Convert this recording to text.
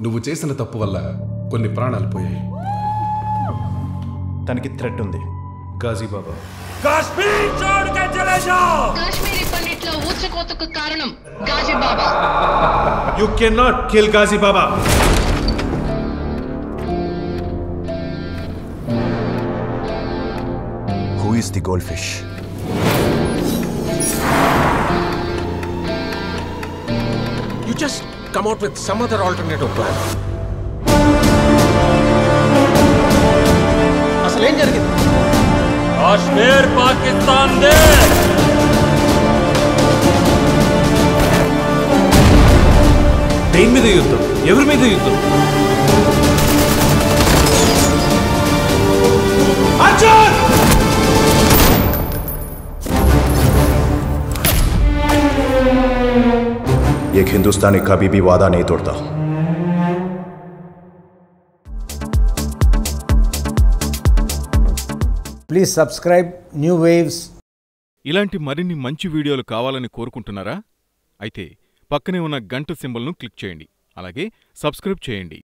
నువ్వు చేసిన తప్పు వల్ల కొన్ని ప్రాణాలు పోయాయి. తనకి థ్రెట్ ఉంది. గాజీబాబా కాశ్మీరీ కారణం who is the goldfish you just come out with some other alternative plan. అసలేం జరిగింది కాశ్మీర్ పాకిస్తాన్ దే దేని మీద యుద్ధం ఎవరి మీద యుద్ధం एक हिंदुस्तानी कभी भी वादा नहीं तोड़ता Please subscribe New Waves ఇలాంటి మరిన్ని మంచి వీడియోలు కావాలని కోరుకుంటున్నారా అయితే పక్కనే ఉన్న గంట సింబల్ను క్లిక్ చేయండి అలాగే సబ్స్క్రైబ్ చేయండి